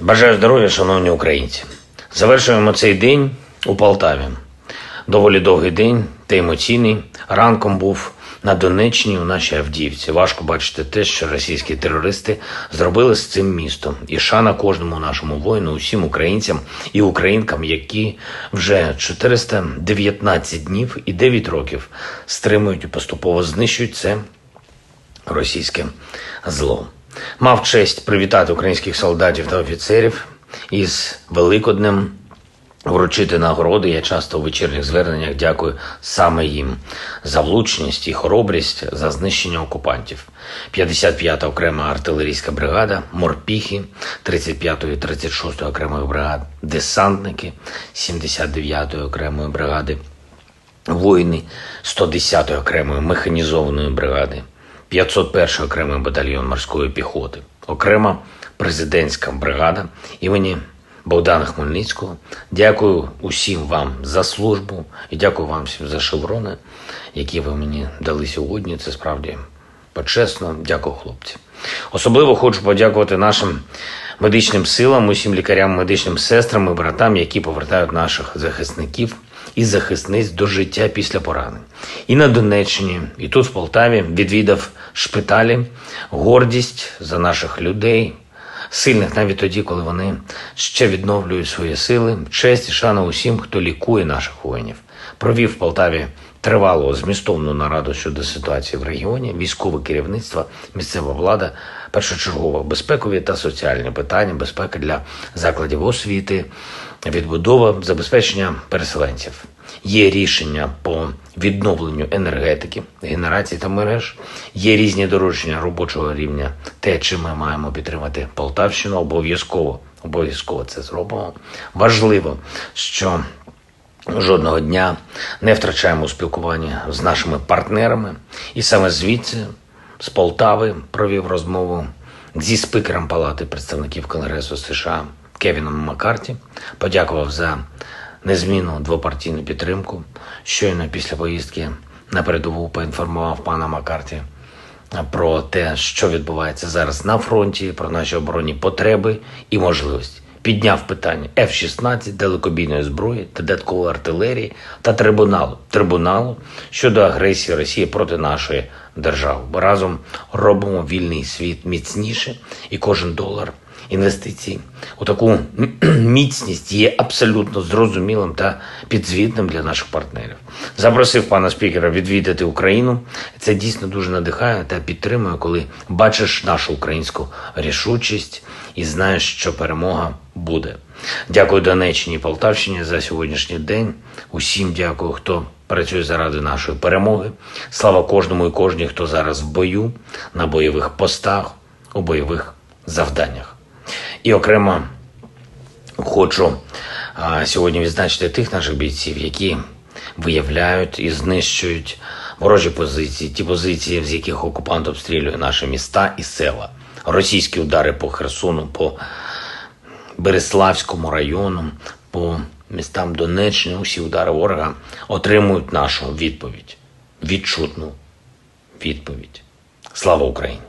Бажаю здоров'я, шановні українці. Завершуємо цей день у Полтаві. Доволі довгий день та емоційний. Ранком був на Донеччині у нашій Авдіївці. Важко бачити те, що російські терористи зробили з цим містом. І шана кожному нашому воїну, усім українцям і українкам, які вже 419 днів і 9 років стримують і поступово знищують це російське зло. Мав честь привітати українських солдатів та офіцерів із Великоднем, вручити нагороди. Я часто у вечірніх зверненнях дякую саме їм за влучність і хоробрість за знищення окупантів. 55-та окрема артилерійська бригада, морпіхи, 35-ї і 36-ї окремої бригад, десантники, 79-ї окремої бригади, воїни 110-ї окремої механізованої бригади, 501 окремий батальйон морської піхоти, окрема президентська бригада імені Богдана Хмельницького. Дякую усім вам за службу і дякую вам всім за шеврони, які ви мені дали сьогодні. Це справді почесно. Дякую, хлопці. Особливо хочу подякувати нашим медичним силам, усім лікарям, медичним сестрам і братам, які повертають наших захисників і захисниць до життя після поранень. І на Донеччині, і тут в Полтаві відвідав шпиталі, гордість за наших людей, сильних навіть тоді, коли вони ще відновлюють свої сили, честь і шана усім, хто лікує наших воїнів. Провів в Полтаві тривалу змістовну нараду щодо ситуації в регіоні, військове керівництво, місцева влада, першочергово безпекові та соціальні питання, безпеки для закладів освіти, відбудова, забезпечення переселенців. Є рішення по відновленню енергетики, генерації та мереж. Є різні доручення робочого рівня. Те, чим ми маємо підтримати Полтавщину, обов'язково обов'язково це зробимо. Важливо, що жодного дня не втрачаємо у спілкуванні з нашими партнерами. І саме звідси, з Полтави, провів розмову зі спікером Палати представників Конгресу США Кевіном Маккарті. Подякував за незмінну двопартійну підтримку. Щойно після поїздки на передову поінформував пана Маккарті про те, що відбувається зараз на фронті, про наші оборонні потреби і можливості. Підняв питання F-16, далекобійної зброї, додаткової артилерії та трибуналу трибуналу щодо агресії Росії проти нашої держави. Бо разом робимо вільний світ міцніше, і кожен долар інвестицій у таку міцність є абсолютно зрозумілим та підзвітним для наших партнерів. Запросив пана спікера відвідати Україну. Це дійсно дуже надихає та підтримує, коли бачиш нашу українську рішучість і знаєш, що перемога буде. Дякую Донеччині і Полтавщині за сьогоднішній день. Усім дякую, хто працює заради нашої перемоги. Слава кожному і кожній, хто зараз в бою, на бойових постах, у бойових завданнях. І окремо хочу а, сьогодні відзначити тих наших бійців, які виявляють і знищують ворожі позиції, ті позиції, з яких окупант обстрілює наші міста і села. Російські удари по Херсону, по Береславському району, по містам Донеччини, усі удари ворога отримують нашу відповідь. Відчутну відповідь. Слава Україні!